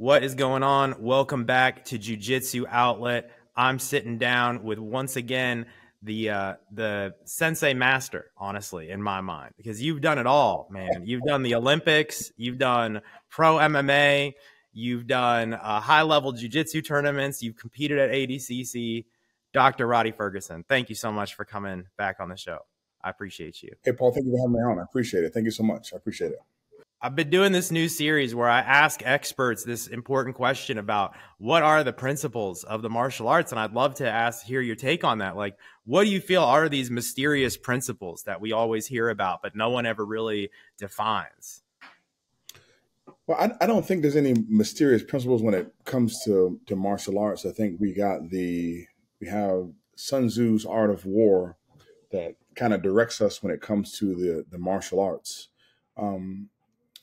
What is going on? Welcome back to Jiu Jitsu Outlet. I'm sitting down with once again the uh, the sensei master, honestly, in my mind, because you've done it all, man. You've done the Olympics, you've done pro MMA, you've done uh, high level jiu jitsu tournaments, you've competed at ADCC. Dr. Rhadi Ferguson, thank you so much for coming back on the show. I appreciate you. Hey, Paul, thank you for having me on. I appreciate it. Thank you so much. I appreciate it. I've been doing this new series where I ask experts this important question about what are the principles of the martial arts, and I'd love to ask hear your take on that. Like, what do you feel are these mysterious principles that we always hear about, but no one ever really defines? Well, I, I don't think there's any mysterious principles when it comes to to martial arts. I think we got the we have Sun Tzu's Art of War that kind of directs us when it comes to the the martial arts. Um,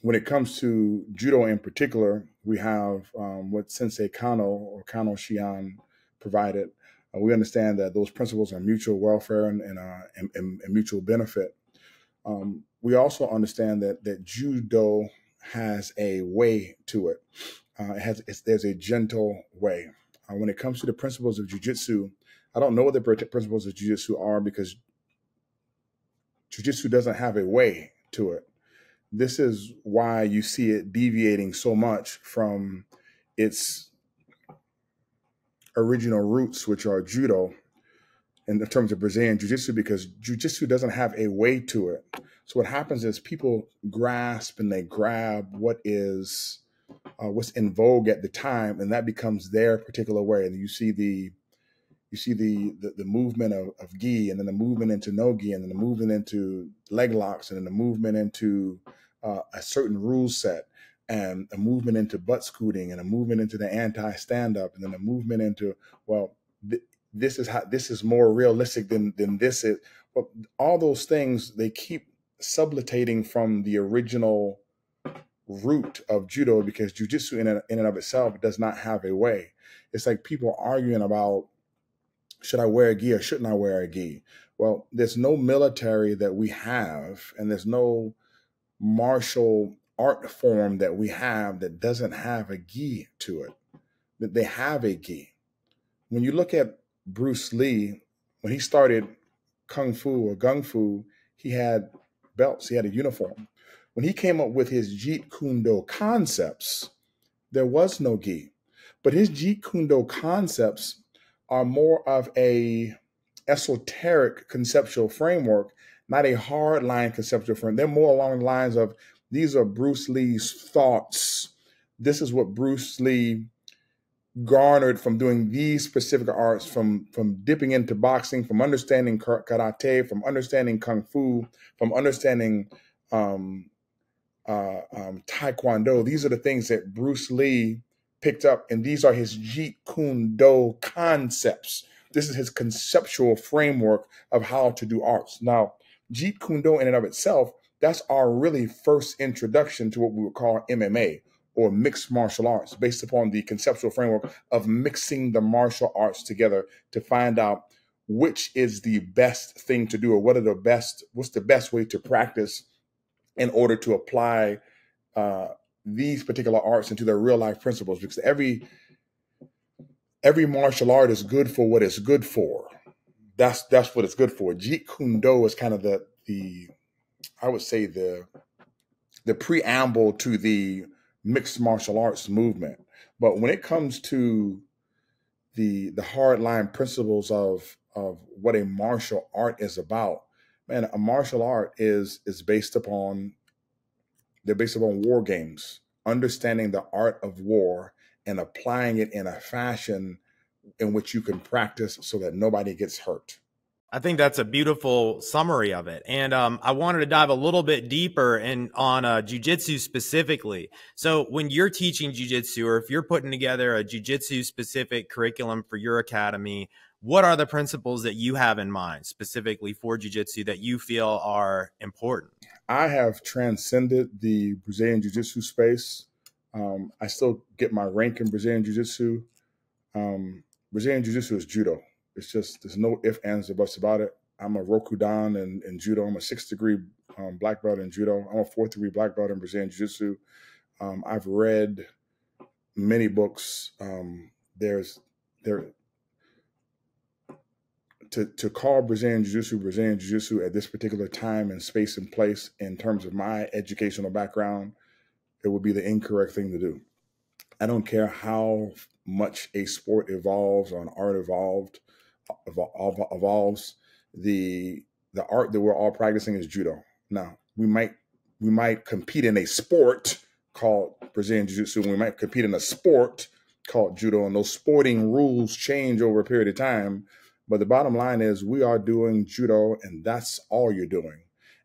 when it comes to judo in particular, we have um, what Sensei Kano or Kano Shihan provided. Uh, we understand that those principles are mutual welfare and, and, uh, and, and, and mutual benefit. Um, we also understand that that judo has a way to it. Uh, it has there's a gentle way. Uh, when it comes to the principles of jujitsu, I don't know what the principles of jujitsu are because jujitsu doesn't have a way to it this is why you see it deviating so much from its original roots, which are judo, in terms of Brazilian jiu-jitsu, because jiu-jitsu doesn't have a way to it. So what happens is people grasp and they grab what is uh, what's in vogue at the time, and that becomes their particular way. And you see the you see the the, the movement of, of gi, and then the movement into no gi, and then the movement into leg locks, and then the movement into uh, a certain rule set and a movement into butt scooting and a movement into the anti stand up and then a movement into well th- this is how this is more realistic than than this is. Well all those things they keep sublitating from the original root of judo because jujitsu in, in and of itself does not have a way. It's like people arguing about should i wear a gi or shouldn't i wear a gi well there's no military that we have and there's no martial art form that we have that doesn't have a gi to it. That they have a gi. When you look at Bruce Lee, when he started kung fu or gung fu, he had belts, he had a uniform. When he came up with his Jeet Kune Do concepts, there was no gi. But his Jeet Kune Do concepts are more of a esoteric conceptual framework not a hard line conceptual framework. They're more along the lines of these are Bruce Lee's thoughts. This is what Bruce Lee garnered from doing these specific arts, from from dipping into boxing, from understanding karate, from understanding kung fu, from understanding um, uh, um, taekwondo. These are the things that Bruce Lee picked up, and these are his Jeet Kune Do concepts. This is his conceptual framework of how to do arts. Now, Jeet Kune Do in and of itself, that's our really first introduction to what we would call MMA or mixed martial arts based upon the conceptual framework of mixing the martial arts together to find out which is the best thing to do or what are the best what's the best way to practice in order to apply uh, these particular arts into their real life principles because every every martial art is good for what it's good for that's that's what it's good for. Jeet Kune Do is kind of the the I would say the the preamble to the mixed martial arts movement. But when it comes to the the hard line principles of of what a martial art is about, man, a martial art is is based upon they're based upon war games, understanding the art of war and applying it in a fashion in which you can practice so that nobody gets hurt. I think that's a beautiful summary of it. And um, I wanted to dive a little bit deeper in on uh, jujitsu specifically. So when you're teaching jujitsu, or if you're putting together a jujitsu specific curriculum for your academy, what are the principles that you have in mind specifically for jujitsu that you feel are important? I have transcended the Brazilian jiu-jitsu space. Um, I still get my rank in Brazilian jiu-jitsu. Um, Brazilian Jiu-Jitsu is judo. It's just there's no if, ands, or buts about it. I'm a Rokudan in, in judo. I'm a sixth degree um, black belt in judo. I'm a fourth degree black belt in Brazilian Jiu-Jitsu. Um, I've read many books. Um, there's there to to call Brazilian Jiu Jitsu Brazilian Jiu Jitsu at this particular time and space and place in terms of my educational background, it would be the incorrect thing to do. I don't care how much a sport evolves or an art evolved evolves. The the art that we're all practicing is judo. Now we might we might compete in a sport called Brazilian Jiu Jitsu. We might compete in a sport called judo, and those sporting rules change over a period of time but the bottom line is, we are doing judo, and that's all you're doing.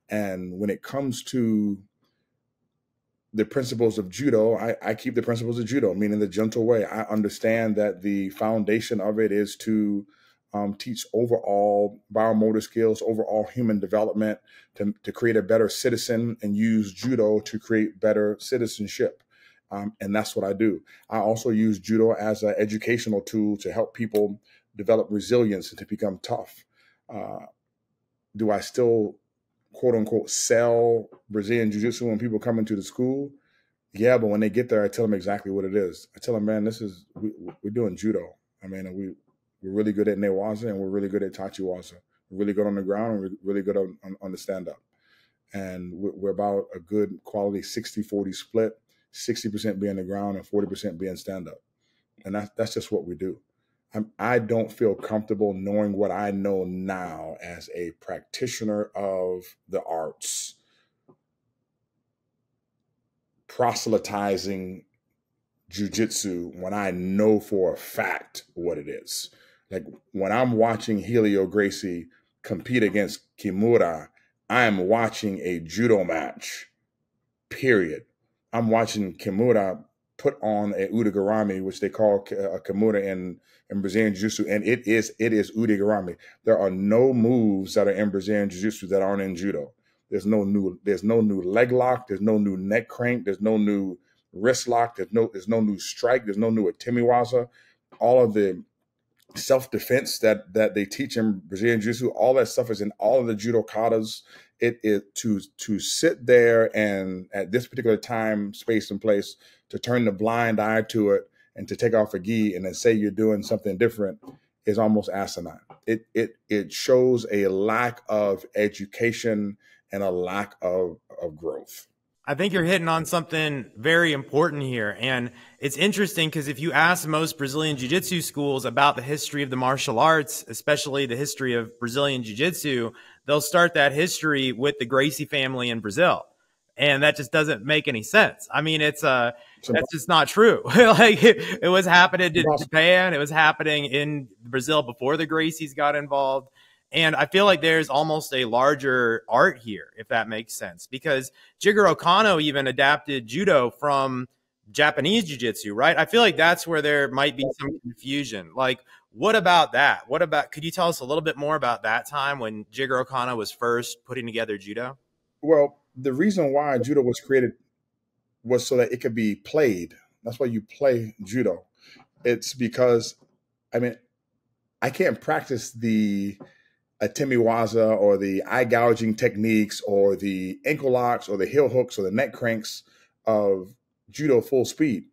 And when it comes to the principles of judo, I, I, keep the principles of judo, meaning the gentle way. I understand that the foundation of it is to um, teach overall biomotor skills, overall human development, to, to create a better citizen, and use judo to create better citizenship. Um, and that's what I do. I also use judo as an educational tool to help people develop resilience and to become tough. Uh, do I still quote unquote sell Brazilian Jiu Jitsu when people come into the school? Yeah, but when they get there, I tell them exactly what it is. I tell them, man, this is we, are doing judo. I mean, we we're really good at newaza and we're really good at tachiwaza. We're really good on the ground and we're really good on, on, on the stand up. And we're, we're about a good quality 60-40 split, 60% being the ground and 40% being stand up. And that, that's just what we do. I'm, I do not feel comfortable knowing what I know now as a practitioner of the arts, proselytizing jujitsu when I know for a fact what it is. Like when I'm watching Helio Gracie compete against Kimura, I am watching a judo match, period. I'm watching Kimura put on a udegarami, which they call a kimura in in Brazilian Jiu-Jitsu, and it is it is udegarami. There are no moves that are in Brazilian Jiu-Jitsu that aren't in judo. There's no new there's no new leg lock. There's no new neck crank. There's no new wrist lock. There's no there's no new strike. There's no new atemiwaza. All of the self defense that that they teach in Brazilian Jiu-Jitsu, all that stuff is in all of the judo katas. It is to to sit there and at this particular time, space, and place to turn the blind eye to it and to take off a gi and then say you're doing something different is almost asinine. It it it shows a lack of education and a lack of, of growth. I think you're hitting on something very important here. And it's interesting because if you ask most Brazilian Jiu Jitsu schools about the history of the martial arts, especially the history of Brazilian Jiu Jitsu, they'll start that history with the Gracie family in Brazil. And that just doesn't make any sense. I mean, it's that's just not true. like it, it, was happening in Japan, it was happening in Brazil before the Gracies got involved. And I feel like there's almost a larger art here, if that makes sense, because Jigoro Kano even adapted judo from Japanese jiu-jitsu, right? I feel like that's where there might be some confusion. Like, what about that? What about, could you tell us a little bit more about that time when Jigoro Kano was first putting together judo? Well, the reason why judo was created was so that it could be played. That's why you play judo. It's because, I mean, I can't practice the atemiwaza or the eye gouging techniques or the ankle locks or the heel hooks or the neck cranks of judo full speed.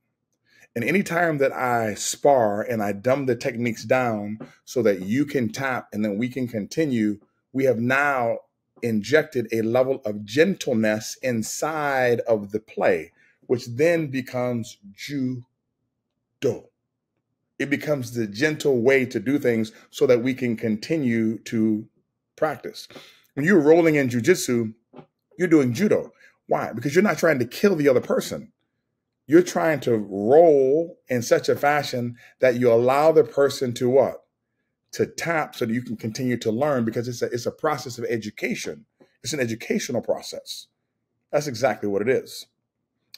And anytime that I spar and I dumb the techniques down so that you can tap and then we can continue, we have now injected a level of gentleness inside of the play, which then becomes judo it becomes the gentle way to do things so that we can continue to practice. When you're rolling in jujitsu, you're doing judo. Why? Because you're not trying to kill the other person. You're trying to roll in such a fashion that you allow the person to what? To tap so that you can continue to learn because it's a, it's a process of education. It's an educational process. That's exactly what it is.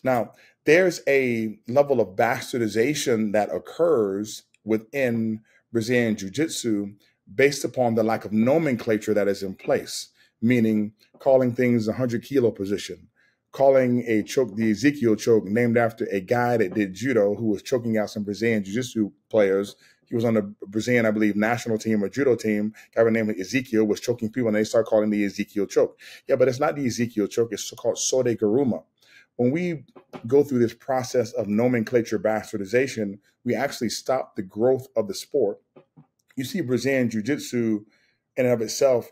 Now, there's a level of bastardization that occurs within Brazilian Jiu Jitsu based upon the lack of nomenclature that is in place, meaning calling things a 100 kilo position, calling a choke the Ezekiel choke named after a guy that did judo who was choking out some Brazilian Jiu Jitsu players. He was on the Brazilian, I believe, national team or judo team. Guy named Ezekiel was choking people, and they start calling the Ezekiel choke. Yeah, but it's not the Ezekiel choke. It's called Sode Guruma when we go through this process of nomenclature bastardization, we actually stop the growth of the sport. You see Brazilian Jiu Jitsu in and of itself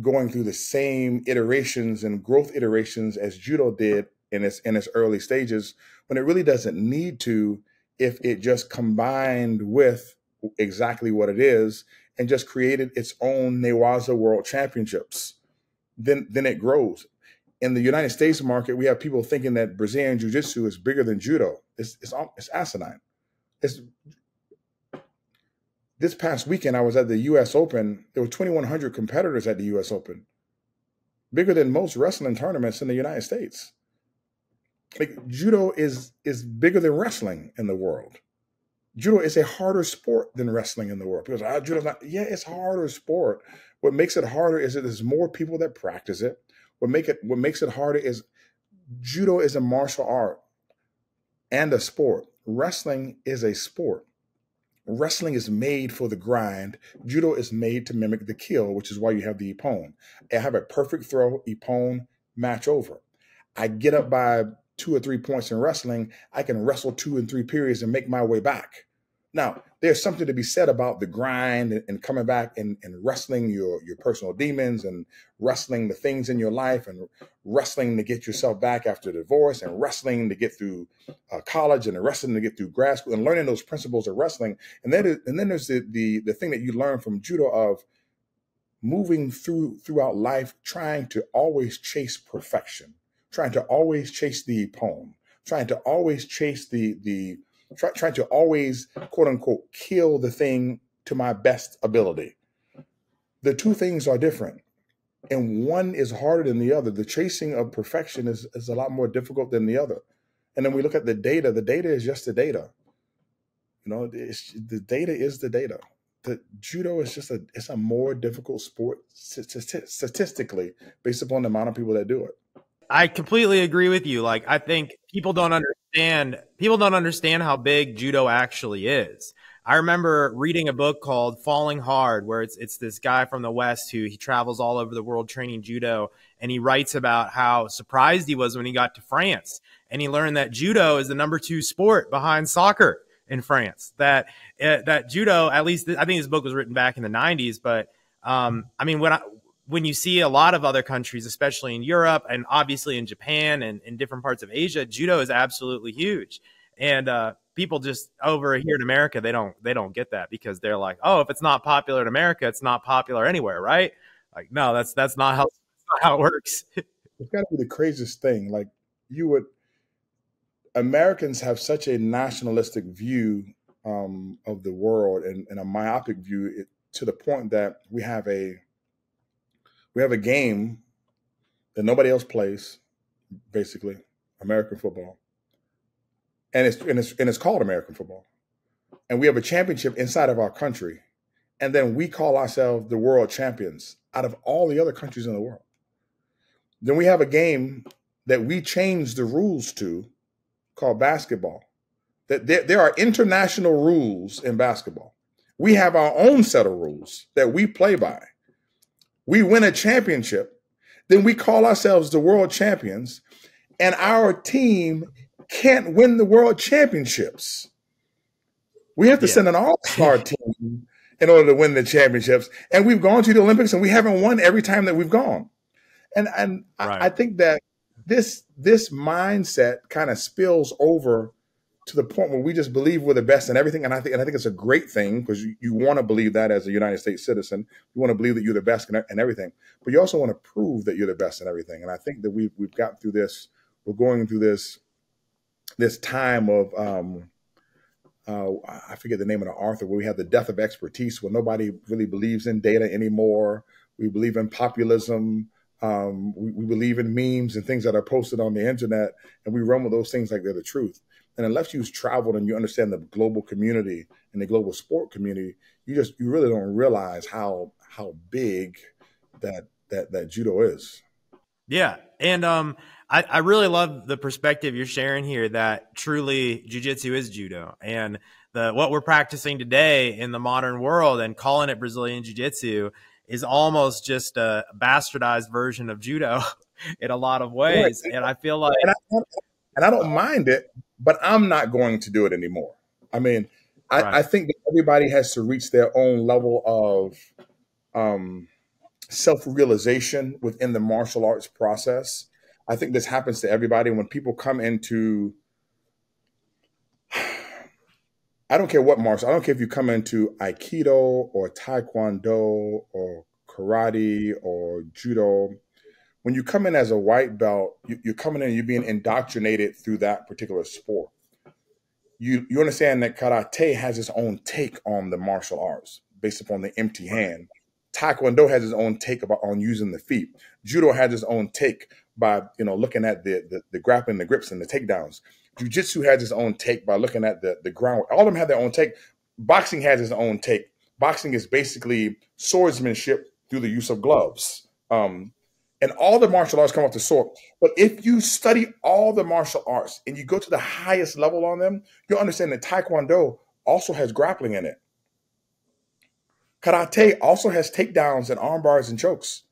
going through the same iterations and growth iterations as judo did in its in its early stages when it really doesn't need to if it just combined with exactly what it is and just created its own Newaza World Championships then then it grows in the United States market, we have people thinking that Brazilian Jiu Jitsu is bigger than judo. It's, it's, it's asinine. It's, this past weekend, I was at the U.S. Open. There were 2,100 competitors at the U.S. Open, bigger than most wrestling tournaments in the United States. Like judo is is bigger than wrestling in the world. Judo is a harder sport than wrestling in the world because ah, judo's not. Yeah, it's harder sport. What makes it harder is that there's more people that practice it. What make it what makes it harder is judo is a martial art and a sport. Wrestling is a sport. Wrestling is made for the grind. Judo is made to mimic the kill, which is why you have the ippon. I have a perfect throw, ippon, match over. I get up by two or three points in wrestling. I can wrestle two and three periods and make my way back. Now, there's something to be said about the grind and, and coming back and, and, wrestling your, your personal demons and wrestling the things in your life and wrestling to get yourself back after divorce and wrestling to get through uh, college and wrestling to get through grad school and learning those principles of wrestling. And then, and then there's the, the, the thing that you learn from judo of moving through throughout life, trying to always chase perfection, trying to always chase the ippon, trying to always chase the, the, try, trying to always quote unquote kill the thing to my best ability. The two things are different. And one is harder than the other. The chasing of perfection is, is a lot more difficult than the other. And then we look at the data. The data is just the data. You know, the data is the data. The judo is just a it's a more difficult sport statistically based upon the amount of people that do it. I completely agree with you. Like, I think people don't understand, people don't understand how big judo actually is. I remember reading a book called Falling Hard, where it's, it's this guy from the West who he travels all over the world training judo. And he writes about how surprised he was when he got to France and he learned that judo is the number two sport behind soccer in France. That, uh, that judo, at least I think this book was written back in the 90s, but um, I mean, when I, when you see a lot of other countries, especially in Europe and obviously in Japan and in different parts of Asia, judo is absolutely huge. And uh, people just over here in America, they don't they don't get that because they're like, oh, if it's not popular in America, it's not popular anywhere, right? Like, no, that's that's not how not how it works. it's got to be the craziest thing. Like you would, Americans have such a nationalistic view um, of the world and, and a myopic view it, to the point that we have a we have a game that nobody else plays, basically American football, and it's and it's and it's called American football, and we have a championship inside of our country, and then we call ourselves the world champions out of all the other countries in the world. Then we have a game that we change the rules to, called basketball. That there, there are international rules in basketball. We have our own set of rules that we play by we win a championship, then we call ourselves the world champions, and our team can't win the world championships. We have to yeah. send an all star team in order to win the championships. And we've gone to the Olympics and we haven't won every time that we've gone. And and right. I, I think that this this mindset kind of spills over to the point where we just believe we're the best in everything. And I think, and I think it's a great thing because you, you want to believe that as a United States citizen, you want to believe that you're the best in, in, everything, but you also want to prove that you're the best in everything. And I think that we've, we've gotten through this, we're going through this, this time of, um, uh, I forget the name of the author, where we have the death of expertise, where nobody really believes in data anymore. We believe in populism. Um, we, we believe in memes and things that are posted on the internet, and we run with those things like they're the truth. And unless you've traveled and you understand the global community and the global sport community, you just you really don't realize how how big that that that judo is. Yeah, and um, I I really love the perspective you're sharing here that truly jujitsu is judo, and the what we're practicing today in the modern world and calling it Brazilian jiu-jitsu is almost just a bastardized version of judo in a lot of ways. And I feel like and I don't mind it, but I'm not going to do it anymore. I mean, I, right. I think that everybody has to reach their own level of um, self realization within the martial arts process. I think this happens to everybody when people come into. I don't care what martial. I don't care if you come into Aikido or Taekwondo or karate or judo. When you come in as a white belt, you, are coming in. You're being indoctrinated through that particular sport. You you understand that karate has its own take on the martial arts based upon the empty hand Taekwondo has its own take about on using the feet. Judo has its own take by you know looking at the the, the grappling, the grips, and the takedowns. Jiu-jitsu has its own take by looking at the the ground. All of them have their own take. Boxing has its own take. Boxing is basically swordsmanship through the use of gloves. Um, and all the martial arts come off the sword. But if you study all the martial arts and you go to the highest level on them, you'll understand that Taekwondo also has grappling in it. Karate also has takedowns and arm bars and chokes.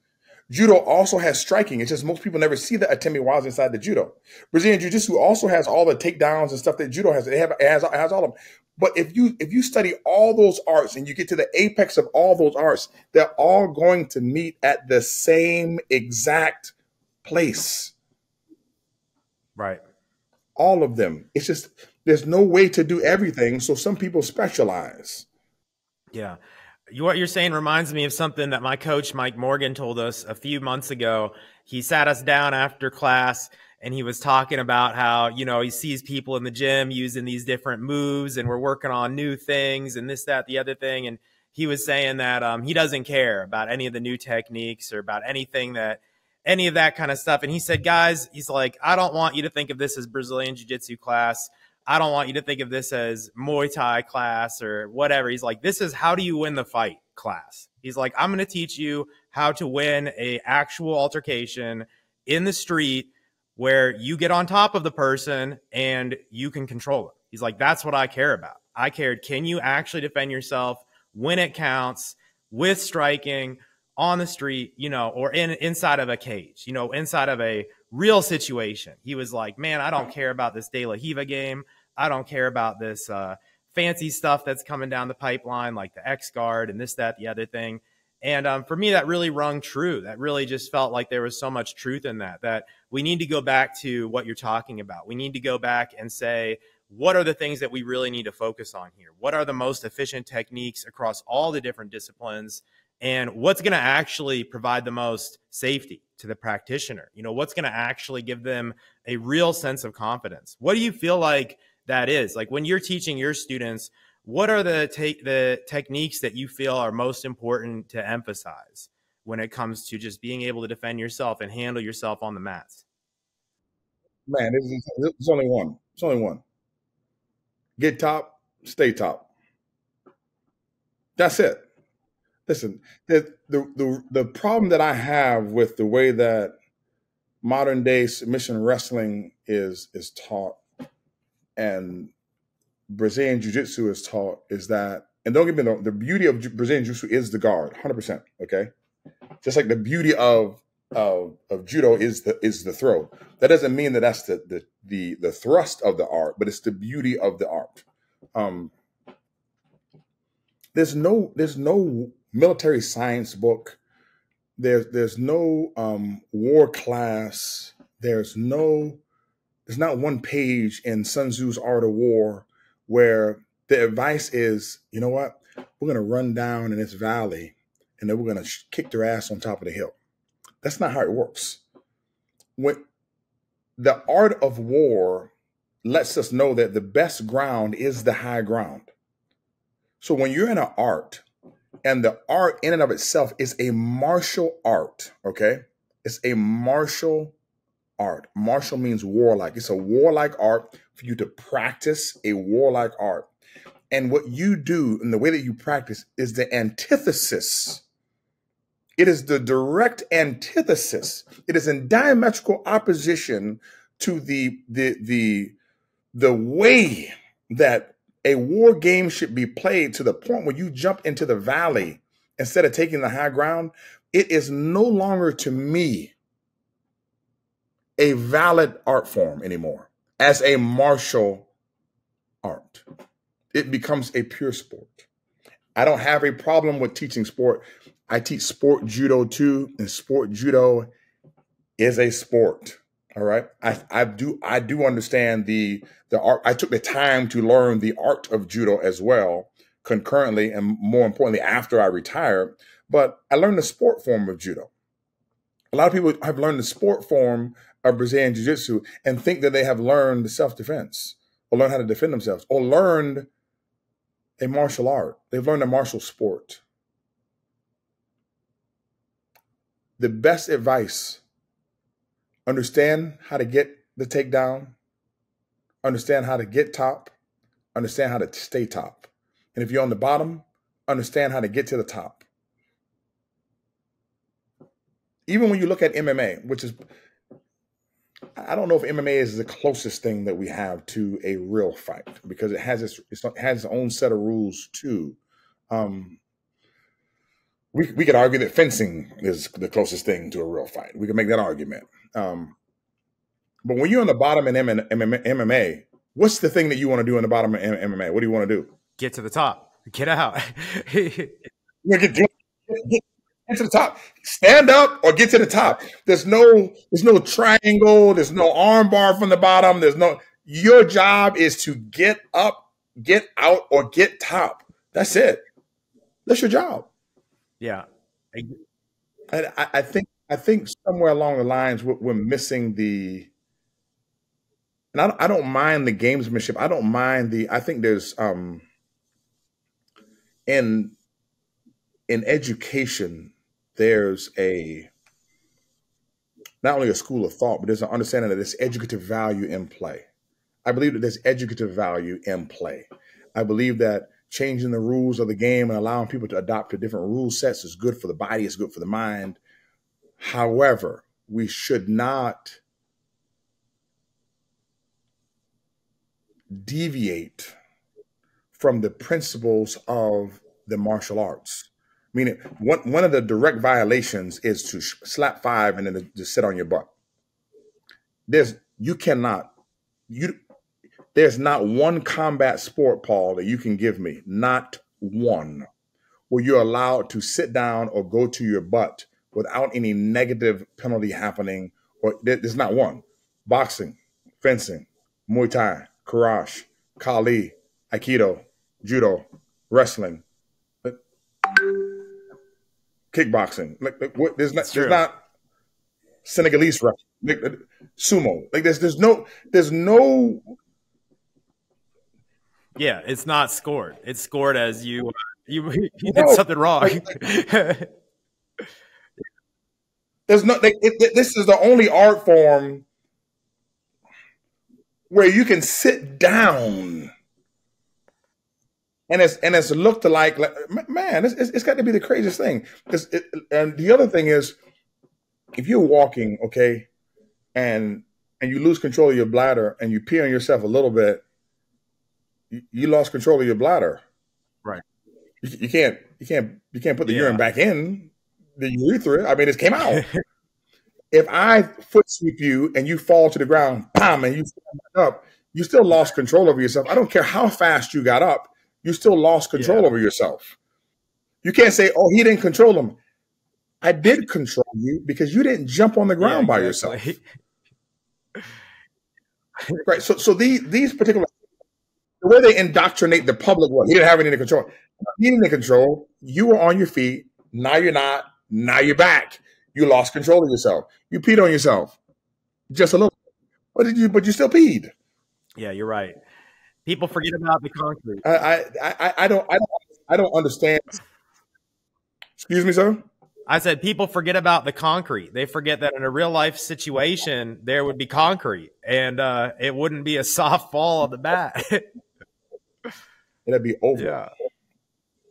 Judo also has striking. It's just most people never see the atemi waza inside the judo. Brazilian Jiu-Jitsu also has all the takedowns and stuff that judo has. It, have, it has, it has all of them. But if you if you study all those arts and you get to the apex of all those arts, they're all going to meet at the same exact place. Right. All of them. It's just there's no way to do everything, so some people specialize. Yeah what you're saying reminds me of something that my coach Mike Morgan told us a few months ago. He sat us down after class and he was talking about how, you know, he sees people in the gym using these different moves and we're working on new things and this, that, the other thing. And he was saying that um, he doesn't care about any of the new techniques or about anything that, any of that kind of stuff. And he said, guys, he's like, I don't want you to think of this as Brazilian Jiu Jitsu class. I don't want you to think of this as Muay Thai class or whatever. He's like, this is how do you win the fight class. He's like, I'm going to teach you how to win a actual altercation in the street where you get on top of the person and you can control it. He's like, that's what I care about. I cared, can you actually defend yourself when it counts with striking on the street, you know, or in inside of a cage, you know, inside of a real situation. He was like, man, I don't care about this De La Riva game. I don't care about this uh, fancy stuff that's coming down the pipeline, like the X Guard and this, that, the other thing. And um, for me, that really rung true. That really just felt like there was so much truth in that, that we need to go back to what you're talking about. We need to go back and say, what are the things that we really need to focus on here? What are the most efficient techniques across all the different disciplines? And what's going to actually provide the most safety to the practitioner? You know, what's going to actually give them a real sense of confidence? What do you feel like that is. Like when you're teaching your students, what are the te- the techniques that you feel are most important to emphasize when it comes to just being able to defend yourself and handle yourself on the mats? Man, it's only one. It's only one. Get top, stay top. That's it. Listen, the, the the the problem that I have with the way that modern day submission wrestling is is taught and Brazilian Jiu Jitsu is taught is that, and don't get me wrong, the beauty of Brazilian Jiu Jitsu is the guard, 100%. Okay. Just like the beauty of, of, of judo is the is the throw. That doesn't mean that that's the, the the the thrust of the art, but it's the beauty of the art. Um, there's no there's no military science book. There's there's no um, war class. There's no there's not one page in Sun Tzu's Art of War where the advice is, you know what? We're going to run down in this valley and then we're going to kick their ass on top of the hill. That's not how it works. When the art of war lets us know that the best ground is the high ground. So when you're in an art, and the art in and of itself is a martial art, okay? It's a martial art. Martial means warlike. It's a warlike art for you to practice a warlike art. And what you do and the way that you practice is the antithesis. It is the direct antithesis. It is in diametrical opposition to the the the the way that a war game should be played to the point where you jump into the valley instead of taking the high ground. It is no longer to me a valid art form anymore. As a martial art. It becomes a pure sport. I don't have a problem with teaching sport. I teach sport judo too, and sport judo is a sport. All right. I, I do I do understand the the art. I took the time to learn the art of judo as well, concurrently and more importantly after I retired. But I learned the sport form of judo. A lot of people have learned the sport form of Brazilian Jiu Jitsu and think that they have learned self defense or learned how to defend themselves or learned a martial art. They've learned a martial sport. The best advice understand how to get the takedown, understand how to get top, understand how to stay top. And if you're on the bottom, understand how to get to the top. Even when you look at MMA, which is I don't know if MMA is the closest thing that we have to a real fight because it has its it has its own set of rules too. Um, we we could argue that fencing is the closest thing to a real fight. We could make that argument. Um, but when you're on the bottom in MMA, what's the thing that you want to do in the bottom of MMA? What do you want to do? Get to the top. Get out. get, get, get, get to the top. Stand up or get to the top. There's no there's no triangle. There's no arm bar from the bottom. There's no. Your job is to get up, get out, or get top. That's it. That's your job. Yeah. And I, I think I think somewhere along the lines we're, we're missing the. And I don't, I don't mind the gamesmanship. I don't mind the. I think there's um. In in education, there's a not only a school of thought, but there's an understanding that there's educative value in play. I believe that there's educative value in play. I believe that changing the rules of the game and allowing people to adopt to different rule sets is good for the body, it's good for the mind. However, we should not deviate from the principles of the martial arts. Meaning, one one of the direct violations is to slap five and then to sit on your butt. There's you cannot you there's not one combat sport, Paul, that you can give me, not one, where you're allowed to sit down or go to your butt without any negative penalty happening. Or there's not one. Boxing, fencing, Muay Thai, Karate, Kali, Aikido, Judo, wrestling, kickboxing. Like, like what, there's not there's not Senegalese wrestling, like, uh, sumo. Like there's there's no there's no. Yeah, it's not scored. It's scored as you uh, you, you did something wrong. there's no. Like, it, this is the only art form where you can sit down and it's and it's looked like, like man, it's, it's got to be the craziest thing. Because and the other thing is, if you're walking, okay, and and you lose control of your bladder and you pee on yourself a little bit, you, you lost control of your bladder. Right. You, you can't you can't you can't put the yeah. urine back in the urethra. I mean, it came out. if I foot sweep you and you fall to the ground, bam, and you stand back up, you still lost control over yourself. I don't care how fast you got up you still lost control yeah. over yourself. You can't say, "Oh, he didn't control him." I did control you because you didn't jump on the ground yeah, by yourself. right. So, so these these particular the way they indoctrinate the public was he didn't have any control. He didn't control. You were on your feet. Now you're not. Now you're back. You lost control of yourself. You peed on yourself, just a little. But did you? But you still peed. Yeah, you're right. People forget about the concrete. I, I, I, don't, I don't, I don't understand. Excuse me, sir. I said people forget about the concrete. They forget that in a real life situation there would be concrete, and uh, it wouldn't be a soft fall on the bat. It'd be over. Yeah,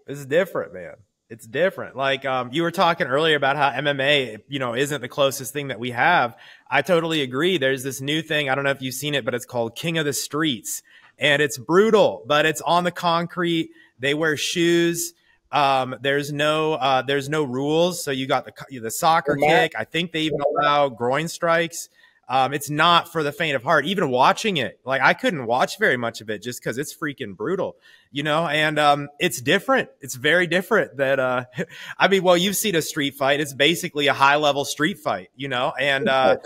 it's different, man. It's different. Like um, you were talking earlier about how MMA, you know, isn't the closest thing that we have. I totally agree. There's this new thing. I don't know if you've seen it, but it's called King of the Streets and it's brutal, but it's on the concrete. They wear shoes. Um, there's no uh, there's no rules. So you got the the soccer kick. I think they even allow groin strikes. um, it's not for the faint of heart. Even watching it, like I couldn't watch very much of it just because it's freaking brutal, you know. And um, it's different. It's very different. That uh, I mean, well, you've seen a street fight. It's basically a high level street fight, you know. And uh,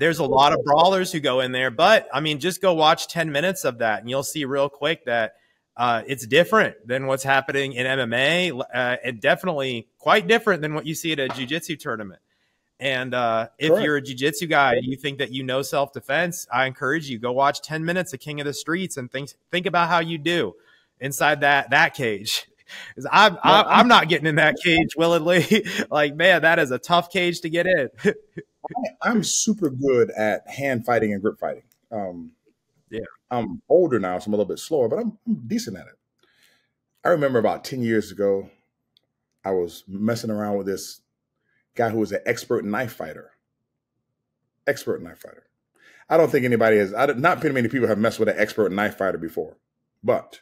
there's a lot of brawlers who go in there, but I mean, just go watch ten minutes of that, and you'll see real quick that. Uh, it's different than what's happening in MMA, uh, and definitely quite different than what you see at a jiu-jitsu tournament. And uh, if Correct. you're a jiu-jitsu guy and you think that you know self-defense, I encourage you go watch 10 minutes of King of the Streets and think think about how you do inside that that cage. I'm, I'm, I'm not getting in that cage willingly. like, man, that is a tough cage to get in. I'm super good at hand fighting and grip fighting. Um, yeah, I'm older now, so I'm a little bit slower, but I'm, I'm decent at it. I remember about 10 years ago, I was messing around with this guy who was an expert knife fighter. Expert knife fighter. I don't think anybody has, I, not many people have messed with an expert knife fighter before, but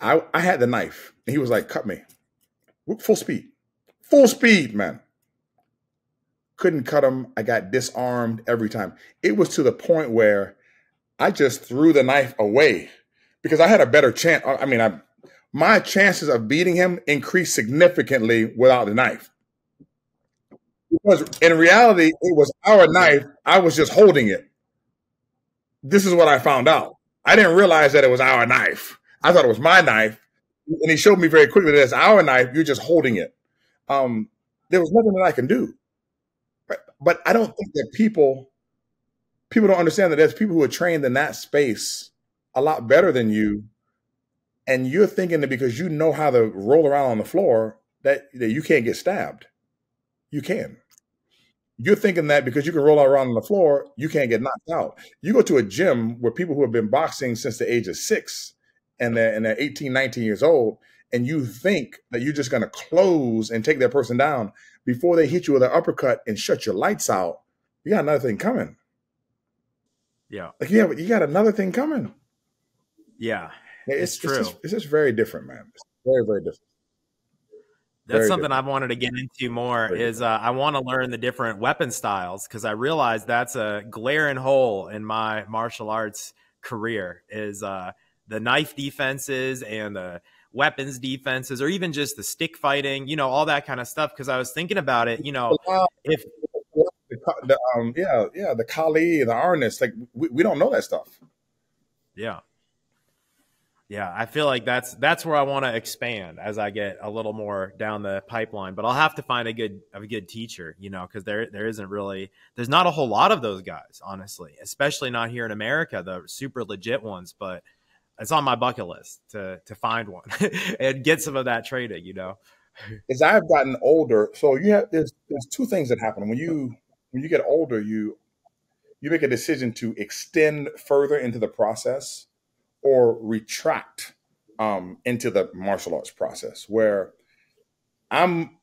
I, I had the knife and he was like, cut me. Full speed. Full speed, man. Couldn't cut him. I got disarmed every time. It was to the point where I just threw the knife away because I had a better chance. I mean, I, my chances of beating him increased significantly without the knife. Because in reality, it was our knife. I was just holding it. This is what I found out. I didn't realize that it was our knife. I thought it was my knife. And he showed me very quickly that it's our knife. You're just holding it. Um, there was nothing that I can do. But I don't think that people people don't understand that there's people who are trained in that space a lot better than you. And you're thinking that because you know how to roll around on the floor, that, that you can't get stabbed. You can. You're thinking that because you can roll around on the floor, you can't get knocked out. You go to a gym where people who have been boxing since the age of six and they're, and they're 18, 19 years old, and you think that you're just going to close and take that person down before they hit you with an uppercut and shut your lights out, you got another thing coming. Yeah. Like, yeah, you got another thing coming. Yeah. It's, it's true. It's just, it's just very different, man. It's very, very different. That's Very something. I've wanted to get into more. Very is uh, I want to learn the different weapon styles because I realize that's a glaring hole in my martial arts career. Is uh, the knife defenses and the weapons defenses, or even just the stick fighting, you know, all that kind of stuff. Because I was thinking about it, you know, if the, um, yeah, yeah, the Kali, the Arnis, like we, we don't know that stuff. Yeah. Yeah, I feel like that's that's where I want to expand as I get a little more down the pipeline. But I'll have to find a good a good teacher, you know, because there there isn't really there's not a whole lot of those guys, honestly, especially not here in America, the super legit ones. But it's on my bucket list to to find one and get some of that training, you know. As I've gotten older, so you have there's there's two things that happen when you when you get older, you you make a decision to extend further into the process or retract um, into the martial arts process where I'm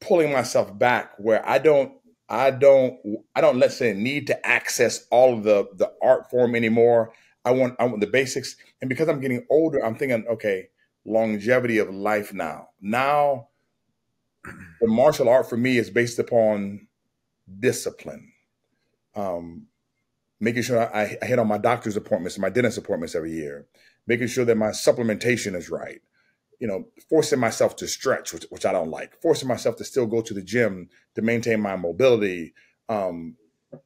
pulling myself back where I don't I don't I don't let's say need to access all of the the art form anymore. I want I want the basics. And because I'm getting older, I'm thinking, okay, longevity of life now. Now the martial art for me is based upon discipline. Um, making sure I, I hit on my doctor's appointments and my dentist appointments every year, making sure that my supplementation is right, you know, forcing myself to stretch, which, which I don't like, forcing myself to still go to the gym to maintain my mobility, um,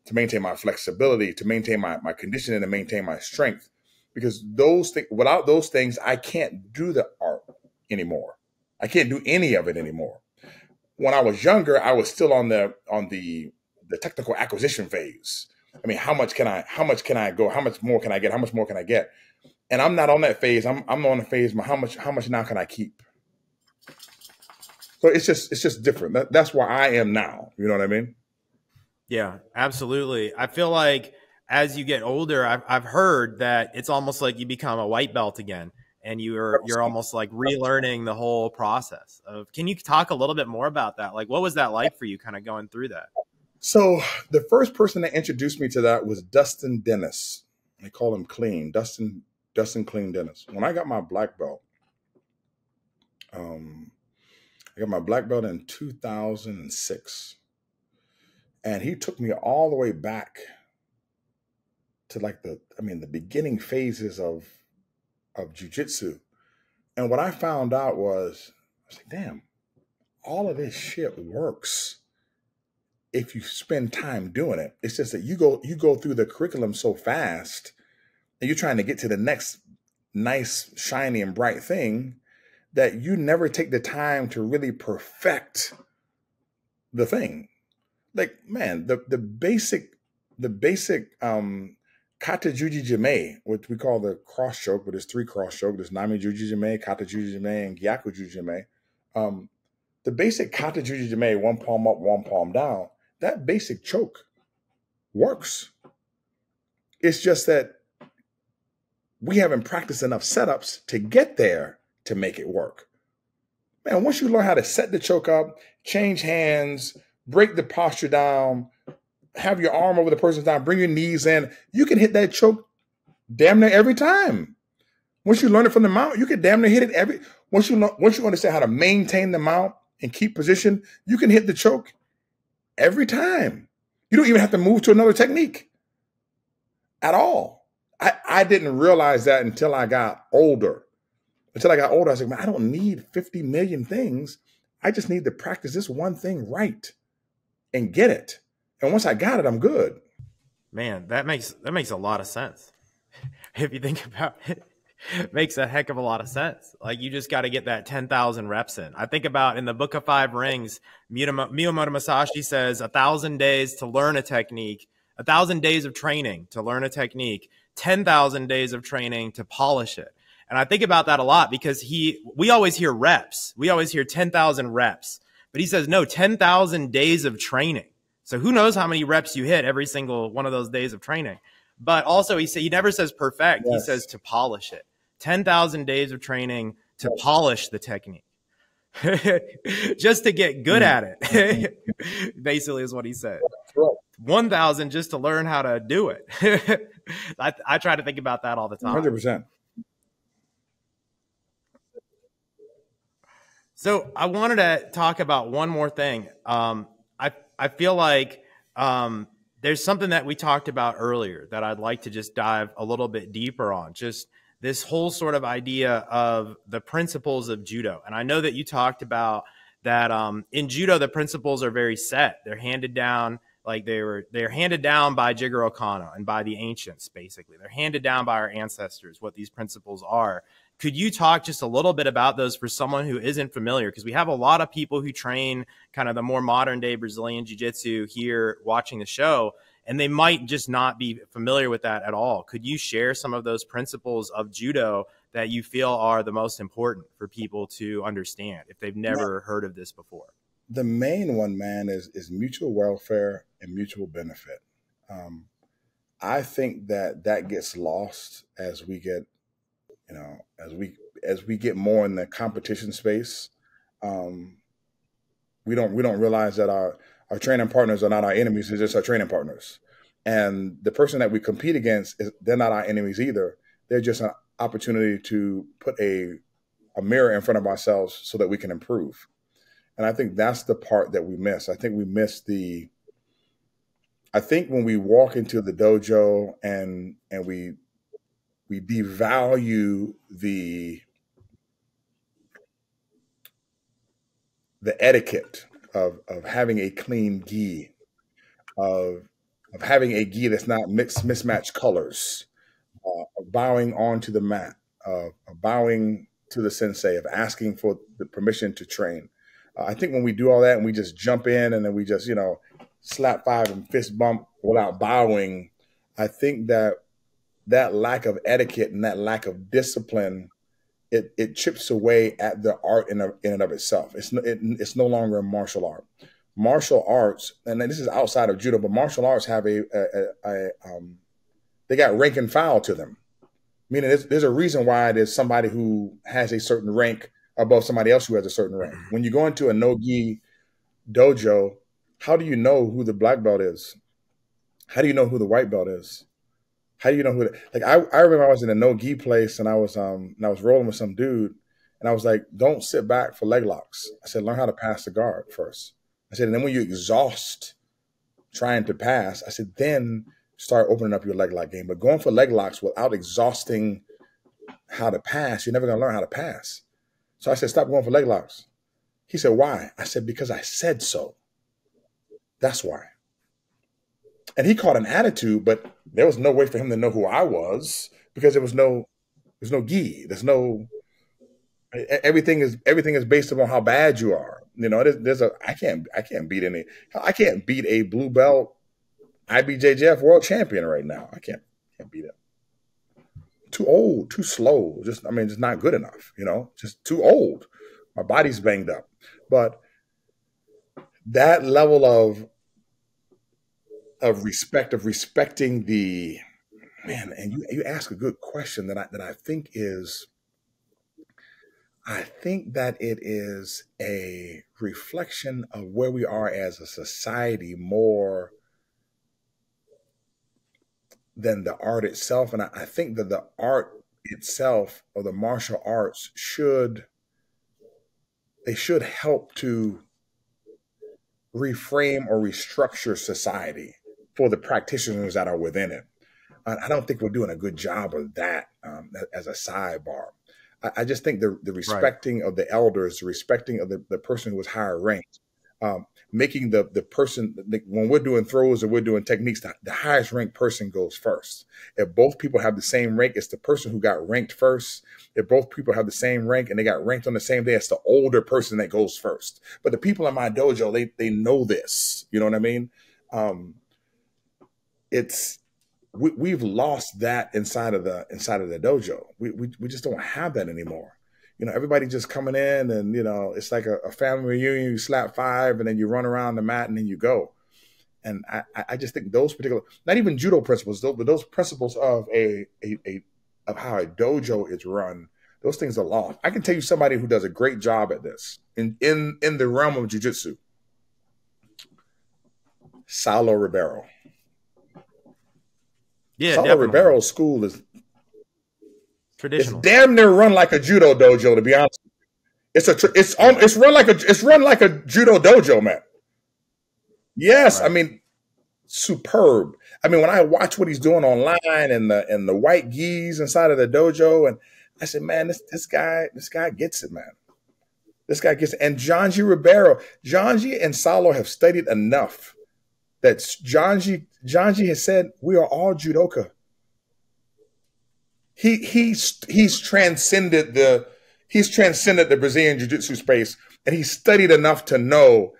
to maintain my flexibility, to maintain my, my conditioning to maintain my strength. Because those things, without those things, I can't do the art anymore. I can't do any of it anymore. When I was younger, I was still on the on the the technical acquisition phase I mean, how much can I how much can I go? How much more can I get? How much more can I get? And I'm not on that phase. I'm I'm on the phase. How much how much now can I keep? So it's just it's just different. That, that's where I am now. You know what I mean? Yeah, absolutely. I feel like as you get older, I've I've heard that it's almost like you become a white belt again, and you're you're almost like relearning the whole process of. Can you talk a little bit more about that? Like, what was that like for you, kind of going through that? So the first person that introduced me to that was Dustin Dennis. They call him Clean, Dustin Dustin Clean Dennis. When I got my black belt, um, I got my black belt in 2006. And he took me all the way back to like the I mean the beginning phases of of jujitsu. And what I found out was I was like, damn, all of this shit works if you spend time doing it. It's just that you go you go through the curriculum so fast and you're trying to get to the next nice, shiny, and bright thing that you never take the time to really perfect the thing. Like, man, the the basic the basic um kata juji jime, which we call the cross choke, but there's three cross choke. There's nami juji jime, kata juji jime, and gyaku juji jime. Um, the basic kata juji jime, one palm up, one palm down, that basic choke works. It's just that we haven't practiced enough setups to get there to make it work. Man, once you learn how to set the choke up, change hands, break the posture down, have your arm over the person's down, bring your knees in, you can hit that choke damn near every time. Once you learn it from the mount, you can damn near hit it every. Once you know, once you understand how to maintain the mount and keep position, you can hit the choke every time. You don't even have to move to another technique at all. I, I didn't realize that until I got older. Until I got older, I was like, man, I don't need 50 million things. I just need to practice this one thing right and get it. And once I got it, I'm good. Man, that makes that makes a lot of sense. if you think about it, it makes a heck of a lot of sense. Like you just got to get that 10,000 reps in. I think about in the book of five rings, Miyamoto Musashi says a thousand days to learn a technique, a thousand days of training to learn a technique, 10,000 days of training to polish it. And I think about that a lot because he, we always hear reps. We always hear 10,000 reps, but he says, no, 10,000 days of training. So who knows how many reps you hit every single one of those days of training. But also he said, he never says perfect. Yes. He says to polish it. 10,000 days of training to yes. polish the technique. just to get good mm-hmm. at it, basically is what he said. 1,000 just to learn how to do it. I, I try to think about that all the time. 100%. So I wanted to talk about one more thing. Um, I I feel like um, there's something that we talked about earlier that I'd like to just dive a little bit deeper on. Just this whole sort of idea of the principles of judo, and I know that you talked about that um, in judo the principles are very set. They're handed down like they were they're handed down by Jigoro Kano and by the ancients basically. They're handed down by our ancestors what these principles are. Could you talk just a little bit about those for someone who isn't familiar? Because we have a lot of people who train kind of the more modern day Brazilian Jiu Jitsu here watching the show, and they might just not be familiar with that at all. Could you share some of those principles of Judo that you feel are the most important for people to understand if they've never yeah. heard of this before? The main one, man, is, is mutual welfare and mutual benefit. Um, I think that that gets lost as we get you know, as we as we get more in the competition space, um, we don't we don't realize that our our training partners are not our enemies; they're just our training partners. And the person that we compete against is they're not our enemies either. They're just an opportunity to put a a mirror in front of ourselves so that we can improve. And I think that's the part that we miss. I think we miss the I think when we walk into the dojo and and we we devalue the the etiquette of of having a clean gi, of of having a gi that's not mixed mismatched colors, uh, of bowing onto the mat, of, of, bowing to the sensei, of asking for the permission to train. Uh, I think when we do all that and we just jump in and then we just you know slap five and fist bump without bowing, I think that that lack of etiquette and that lack of discipline, it, it chips away at the art in, in and of itself. It's no, it, it's no longer a martial art. Martial arts, and this is outside of judo, but martial arts have a, a, a, a um, they got rank and file to them. Meaning, there's, there's a reason why there's somebody who has a certain rank above somebody else who has a certain rank. Mm-hmm. When you go into a no-gi dojo, how do you know who the black belt is? How do you know who the white belt is? how do you know who? The, like I, I remember I was in a no gi place and I was um and I was rolling with some dude and I was like, don't sit back for leg locks. I said, learn how to pass the guard first. I said, and then when you exhaust trying to pass. I said, then start opening up your leg lock game. But going for leg locks without exhausting how to pass, you're never going to learn how to pass. So I said, stop going for leg locks. He said, why? I said, because I said so. That's why. And he caught an attitude, but there was no way for him to know who I was because there was no, there's no gi. There's no, everything is everything is based upon how bad you are. You know, there's, there's a I can't I can't beat any I can't beat a blue belt IBJJF world champion right now. I can't can't beat it. Too old, too slow. Just I mean, just not good enough. You know, just too old. My body's banged up. But that level of of respect of respecting the man, and you you ask a good question that I that I think is I think that it is a reflection of where we are as a society more than the art itself. And I, I think that the art itself or the martial arts should they should help to reframe or restructure society for the practitioners that are within it. I don't think we're doing a good job of that um, as a sidebar. I, just think the the respecting right. of the elders, the respecting of the, the person who was higher ranked, um, making the the person the, when we're doing throws or we're doing techniques, the, the, highest ranked person goes first. If both people have the same rank, it's the person who got ranked first. If both people have the same rank and they got ranked on the same day, it's the older person that goes first. But the people in my dojo, they they know this. You know what I mean? Um, it's we, we've lost that inside of the inside of the dojo. We, we we just don't have that anymore. You know, everybody just coming in and you know it's like a, a family reunion. You slap five and then you run around the mat and then you go. And I, I just think those particular, not even judo principles, though, but those principles of a, a, a of how a dojo is run, those things are lost. I can tell you somebody who does a great job at this in in in the realm of jujitsu. Saulo Ribeiro. Yeah, Saulo Ribeiro's school is traditional. It's damn near run like a judo dojo. To be honest, it's a it's on it's run like a it's run like a judo dojo, man. Yes, right. I mean superb. I mean, when I watch what he's doing online and the and the white gis inside of the dojo, and I said, man, this this guy this guy gets it, man. This guy gets it. And Xande Ribeiro, Xande and Saulo have studied enough that Xande Xande has said we are all judoka. He he's he's transcended the he's transcended the Brazilian jiu-jitsu space and he studied enough to know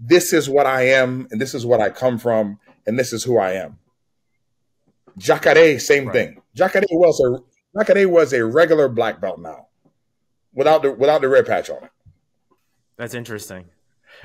this is what I am and this is what I come from and this is who I am. Jacare, same right. thing. Jacare was a Jacare was a regular black belt now, without the without the red patch on it. That's interesting.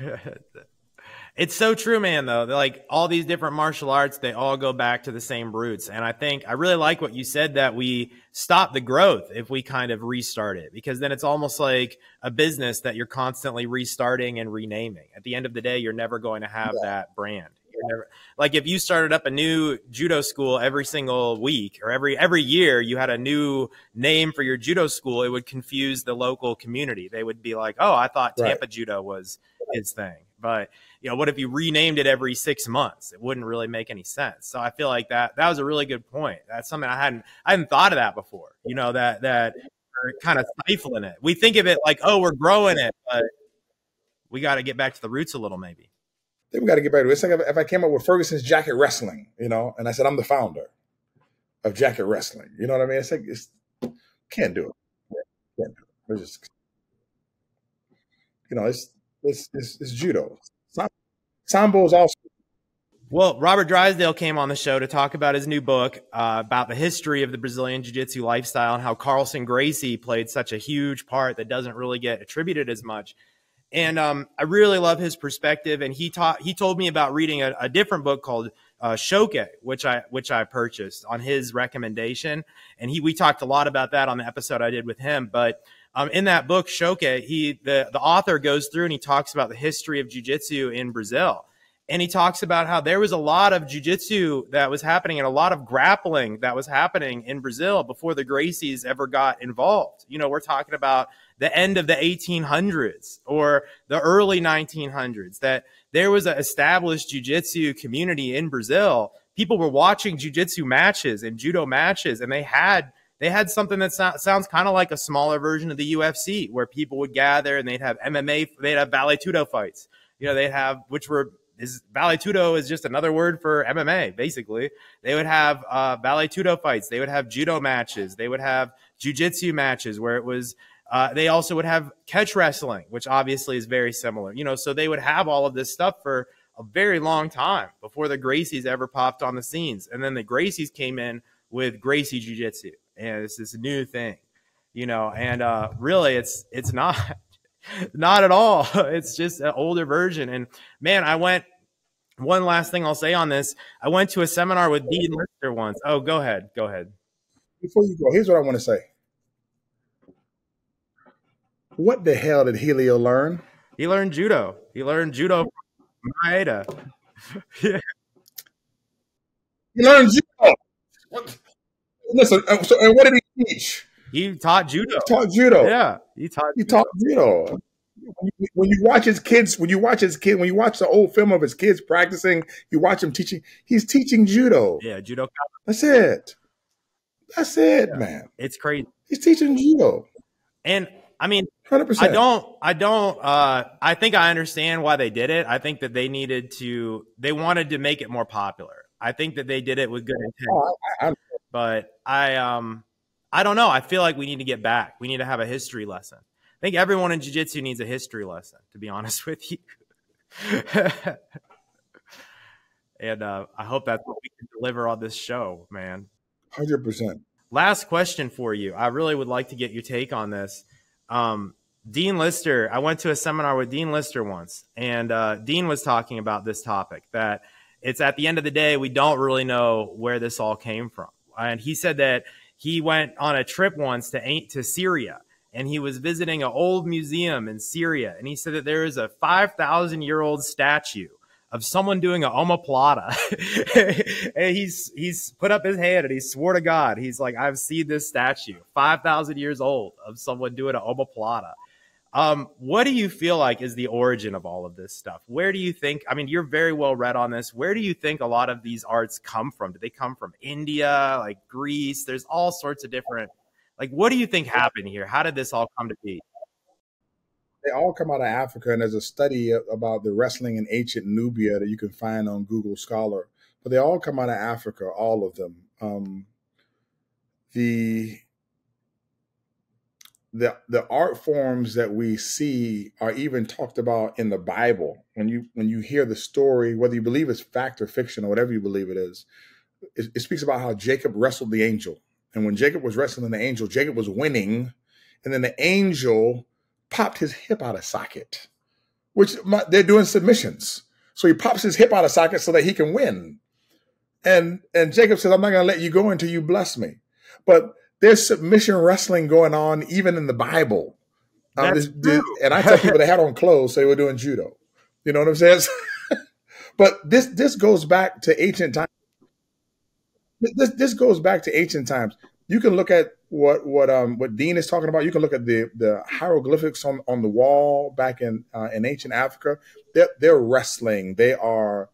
It's so true, man, though. Like all these different martial arts, they all go back to the same roots. And I think I really like what you said that we stop the growth if we kind of restart it, because then it's almost like a business that you're constantly restarting and renaming. At the end of the day, you're never going to have yeah. that brand. Never, like if you started up a new judo school every single week or every every year you had a new name for your judo school it would confuse the local community they would be like oh i thought tampa right. judo was his thing but you know, what if you renamed it every six months? It wouldn't really make any sense. So I feel like that that was a really good point. That's something I hadn't I hadn't thought of that before. You know, that that we're kind of stifling it. We think of it like, oh, we're growing it, but we got to get back to the roots a little, maybe. Then we got to get back to it. It's like if I came up with Ferguson's Jacket Wrestling, you know, and I said I'm the founder of Jacket Wrestling. You know what I mean? It's like it's can't do it. Can't do it. It's just you know, it's it's it's, it's judo. Sambo is also. Well, Robert Drysdale came on the show to talk about his new book uh, about the history of the Brazilian Jiu Jitsu lifestyle and how Carlson Gracie played such a huge part that doesn't really get attributed as much. And um, I really love his perspective. And he taught he told me about reading a, a different book called uh, Choque, which I which I purchased on his recommendation. And he we talked a lot about that on the episode I did with him. But um, in that book, Choque, he the the author goes through and he talks about the history of jujitsu in Brazil. and he talks about how there was a lot of jujitsu that was happening and a lot of grappling that was happening in Brazil before the Gracies ever got involved. You know, we're talking about the end of the 1800s or the early 1900s that there was an established jujitsu community in Brazil. People were watching jujitsu matches and judo matches, and they had they had something that so- sounds kind of like a smaller version of the UFC, where people would gather and they'd have MMA, they'd have Vale Tudo fights. You know, they'd have which were is Vale Tudo is just another word for MMA, basically. They would have uh, Vale Tudo fights. They would have judo matches. They would have jujitsu matches where it was. Uh, they also would have catch wrestling, which obviously is very similar. You know, so they would have all of this stuff for a very long time before the Gracies ever popped on the scenes, and then the Gracies came in with Gracie Jiu Jitsu, and it's this new thing, you know. And uh, really, it's it's not not at all. It's just an older version. And man, I went one last thing I'll say on this. I went to a seminar with Dean Lister once. Oh, go ahead. Go ahead. Before you go, here's what I want to say. What the hell did Helio learn? He learned judo. He learned judo from Maeda. yeah. He learned? Listen, uh, so, and what did he teach? He taught judo. He taught judo. Yeah, he taught. He taught judo when you watch his kids, when you watch his kid, when you watch the old film of his kids practicing, you watch him teaching. He's teaching judo. Yeah, judo. That's it. That's it, yeah. man. It's crazy. He's teaching judo. And I mean, 100%. I don't, I don't, uh, I think I understand why they did it. I think that they needed to, they wanted to make it more popular. I think that they did it with good intent. Oh, I, I, but I, um, I don't know. I feel like we need to get back. We need to have a history lesson. I think everyone in jiu-jitsu needs a history lesson, to be honest with you. and uh, I hope that's what we can deliver on this show, man. Hundred percent. Last question for you. I really would like to get your take on this. Um, Dean Lister. I went to a seminar with Dean Lister once, and uh, Dean was talking about this topic that it's at the end of the day we don't really know where this all came from, and he said that he went on a trip once to to Syria and he was visiting an old museum in Syria, and he said that there is a 5,000 year old statue of someone doing a omoplata. and he's he's put up his hand and he swore to God, he's like, I've seen this statue, 5,000 years old, of someone doing an omoplata. Um, what do you feel like is the origin of all of this stuff? Where do you think? I mean, you're very well read on this. Where do you think a lot of these arts come from? Do they come from India, like Greece? There's all sorts of different like, what do you think happened here? How did this all come to be? They all come out of Africa, and there's a study about the wrestling in ancient Nubia that you can find on Google Scholar. But they all come out of Africa, all of them. Um, the the the art forms that we see are even talked about in the Bible. When you when you hear the story, whether you believe it's fact or fiction or whatever you believe it is, it, it speaks about how Jacob wrestled the angel and when Jacob was wrestling the angel, Jacob was winning. And then the angel popped his hip out of socket, which they're doing submissions. So he pops his hip out of socket so that he can win. And and Jacob says, I'm not going to let you go until you bless me. But there's submission wrestling going on even in the Bible. Um, this, this, and I tell people they had on clothes, so they were doing judo. You know what I'm saying? but this this goes back to ancient times this this goes back to ancient times. You can look at what what um what Dean is talking about. You can look at the the hieroglyphics on on the wall back in uh, in ancient Africa. They're they're wrestling. They are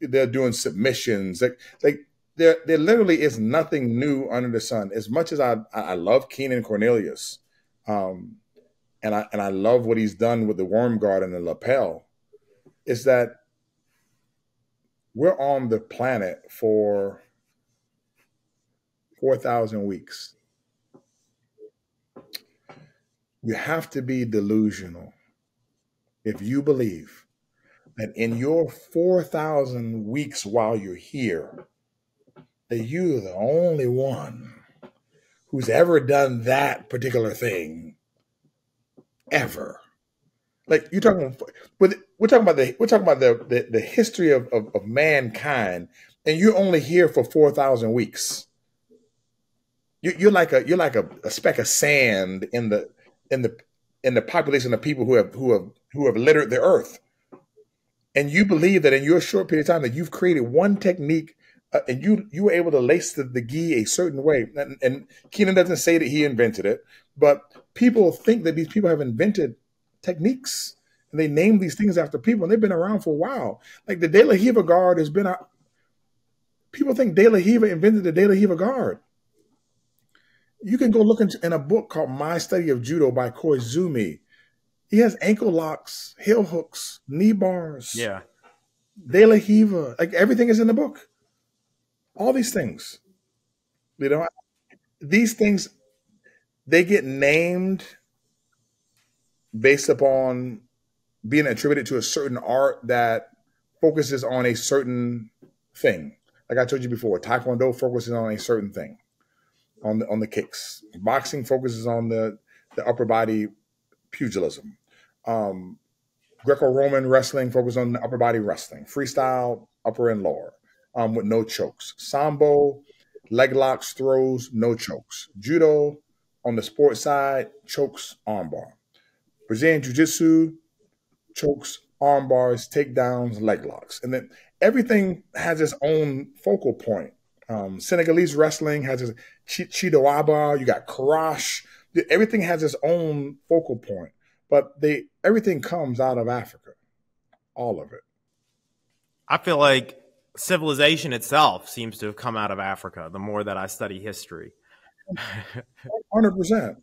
they're doing submissions. Like like there there literally is nothing new under the sun. As much as I I love Keenan Cornelius, um, and I and I love what he's done with the worm guard and the lapel, is that we're on the planet for 4,000 weeks. You have to be delusional if you believe that in your 4,000 weeks while you're here, that you're the only one who's ever done that particular thing ever. Like you're talking, we're talking about the we're talking about the the, the history of, of, of mankind, and you're only here for four thousand weeks you're like a you're like a, a, speck of sand in the in the in the population of people who have who have who have littered the earth and you believe that in your short period of time that you've created one technique uh, and you you were able to lace the, the gi a certain way and, and keenan doesn't say that he invented it but people think that these people have invented techniques and they name these things after people and they've been around for a while like the de la riva guard has been a, people think de la riva invented the de la riva guard you can go look in, in a book called my study of judo by koizumi he has ankle locks, heel hooks, knee bars. Yeah. De La Riva. Like everything is in the book. All these things. You know, these things, they get named based upon being attributed to a certain art that focuses on a certain thing. Like I told you before, Taekwondo focuses on a certain thing, on the on the kicks. Boxing focuses on the the upper body pugilism. Um, Greco-Roman wrestling focuses on the upper body wrestling. Freestyle, upper and lower, um, with no chokes. Sambo, leg locks, throws, no chokes. Judo, on the sports side, chokes, armbar. Brazilian Jiu-Jitsu, chokes, arm bars, takedowns, leg locks. And then everything has its own focal point. Um, Senegalese wrestling has its Chidoaba, you got Karash. Everything has its own focal point but they everything comes out of Africa, all of it. I feel like civilization itself seems to have come out of Africa. The more that I study history, hundred percent.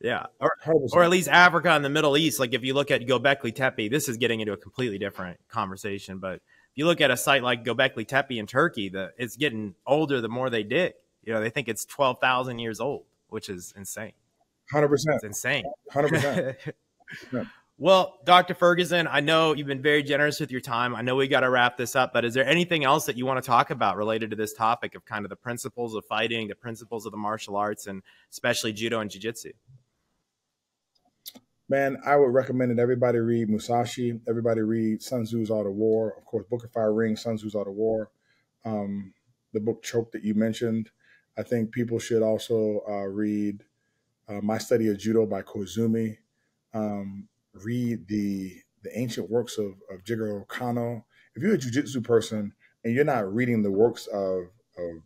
Yeah, or, or, at least Africa and the Middle East. Like if you look at Gobekli Tepe, this is getting into a completely different conversation. But if you look at a site like Gobekli Tepe in Turkey, the it's getting older the more they dig. You know, they think it's twelve thousand years old, which is insane. Hundred percent. It's insane. Hundred percent. Well, Dr. Ferguson, I know you've been very generous with your time. I know we got to wrap this up, but is there anything else that you want to talk about related to this topic of kind of the principles of fighting, the principles of the martial arts, and especially judo and jiu-jitsu? Man, I would recommend that everybody read Musashi. Everybody read Sun Tzu's Art of War. Of course, Book of Five Rings, Sun Tzu's Art of War. Um, the book Choke that you mentioned. I think people should also uh, read uh, My Study of Judo by Koizumi, um, read the the ancient works of, of Jigoro Kano. If you're a jujitsu person and you're not reading the works of, of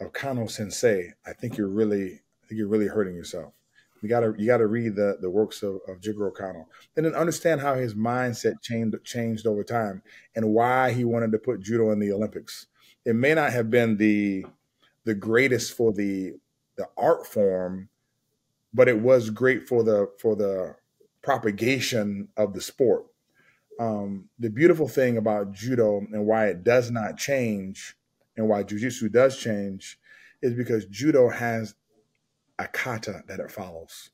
of Kano Sensei, I think you're really I think you're really hurting yourself. You gotta you gotta read the the works of, of Jigoro Kano and then understand how his mindset changed changed over time and why he wanted to put judo in the Olympics. It may not have been the the greatest for the the art form but it was great for the for the propagation of the sport. Um, the beautiful thing about judo and why it does not change and why jujitsu does change is because judo has a kata that it follows.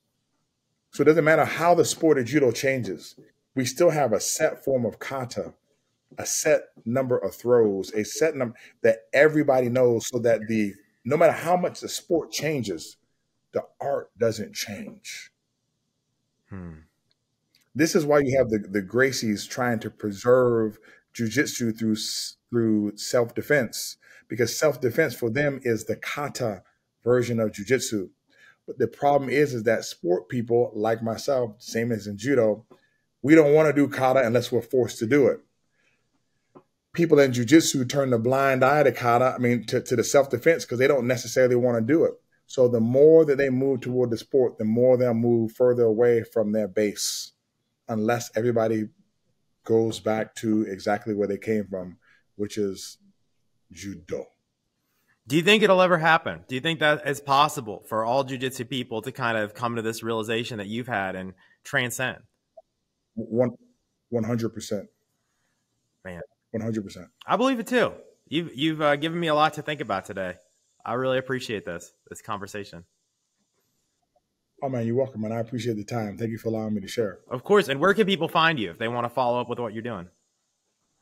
So it doesn't matter how the sport of judo changes, we still have a set form of kata, a set number of throws, a set number that everybody knows so that the no matter how much the sport changes, the art doesn't change. Hmm. This is why you have the, the Gracies trying to preserve jujitsu through through self defense, because self defense for them is the kata version of jujitsu. But the problem is, is that sport people like myself, same as in judo, we don't want to do kata unless we're forced to do it. People in jujitsu turn the blind eye to kata, I mean, to, to the self defense because they don't necessarily want to do it. So the more that they move toward the sport, the more they'll move further away from their base, unless everybody goes back to exactly where they came from, which is judo. Do you think it'll ever happen? Do you think that it's possible for all jujitsu people to kind of come to this realization that you've had and transcend? One, one hundred percent, man, one hundred percent. I believe it too. You've you've uh, given me a lot to think about today. I really appreciate this this conversation. Oh man, you're welcome, man. I appreciate the time. Thank you for allowing me to share. Of course. And where can people find you if they want to follow up with what you're doing?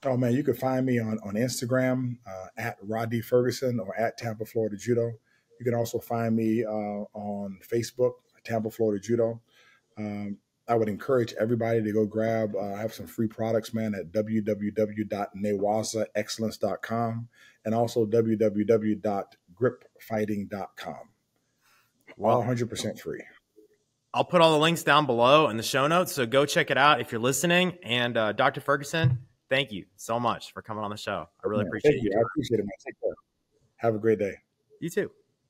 Oh man, you can find me on on Instagram uh, at Rhadi Ferguson or at Tampa Florida Judo. You can also find me uh, on Facebook, Tampa Florida Judo. Um, I would encourage everybody to go grab. Uh, I have some free products, man, at www.newazaexcellence.com and also www.gripfighting.com. Wow. All 100% free. I'll put all the links down below in the show notes. So go check it out if you're listening. And uh, Dr. Ferguson, thank you so much for coming on the show. I really Man, appreciate thank you. I appreciate it, man. Take care. Have a great day. You too.